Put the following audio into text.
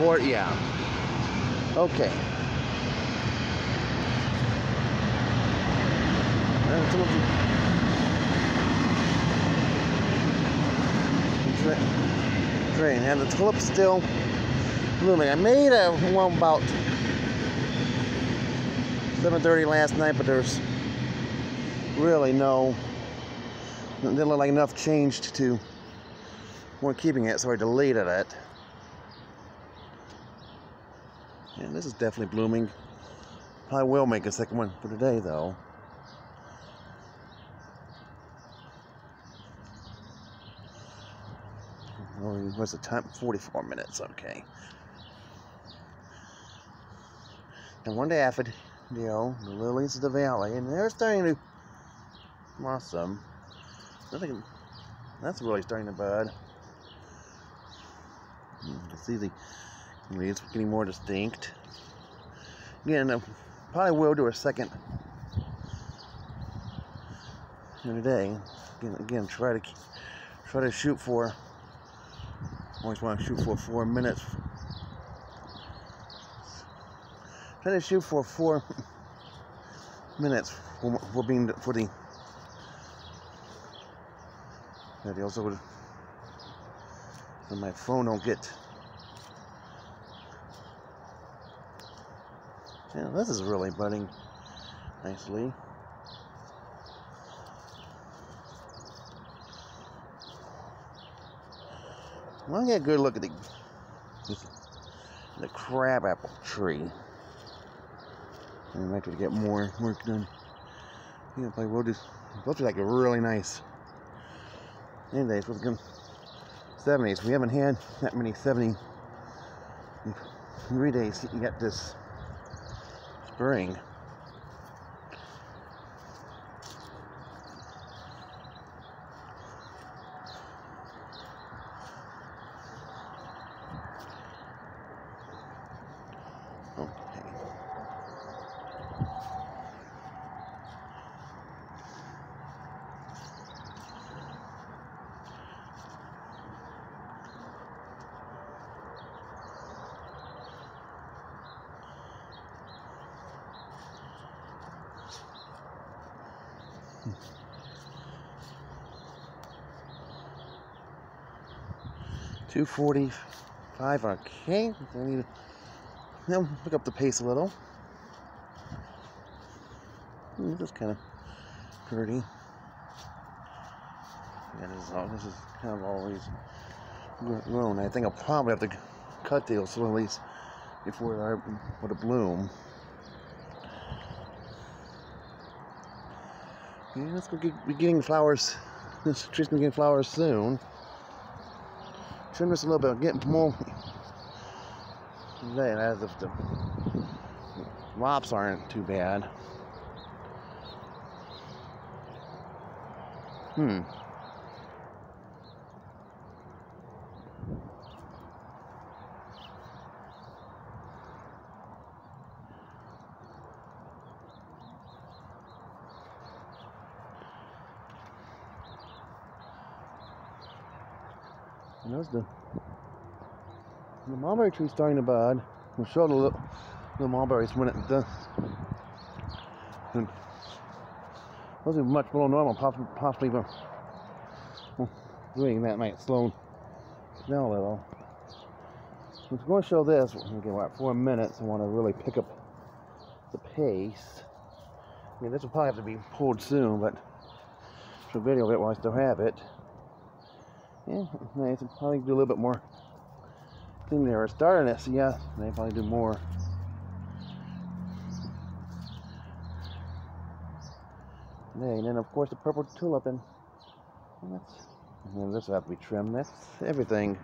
Yeah. Okay. Train and the tulip's still blooming. I made a one about 7:30 last night, but there's really no didn't look like enough changed to weren't keeping it, so I deleted it. And this is definitely blooming. Probably will make a second one for today, though. Oh, what's the time? 44 minutes, okay. And one daffodil, you know, the lilies of the valley, and they're starting to blossom. Nothing, that's really starting to bud. You can see the leaves getting more distinct. Again, I probably will do a second today. Again, again, try to try to shoot for. Always want to shoot for four minutes. Try to shoot for four minutes for, for being for the videos. So, so my phone don't get. Yeah, this is really budding nicely. I want to get a good look at the the crabapple tree. And I have to get more work done. Yeah, like we'll just to be like a really nice. Anyways, we're going 70s. We haven't had that many 70 three days yet this spring. Oh. 245 okay. I need to pick up the pace a little. Hmm, this just kind of pretty that is all this is kind of always grown. I think I'll probably have to cut the so at least before I put a bloom. Yeah, let's go get, be getting flowers. This tree's gonna get flowers soon. Trim this a little bit, get more. Today, as if the lops aren't too bad. Hmm. And there's the the mulberry tree's starting to bud. We'll show the little, little mulberries when it does. And those are much below normal, possibly, but doing that might slow down a little. I'm going to show this. We're going about four minutes. I want to really pick up the pace. I mean, this will probably have to be pulled soon, but for video of it while I still have it. Yeah, nice. I'll probably do a little bit more thing there. Starting it, so yeah, they probably do more. And then of course the purple tulip, and, and that's. And then this will have to be trimmed. That's everything.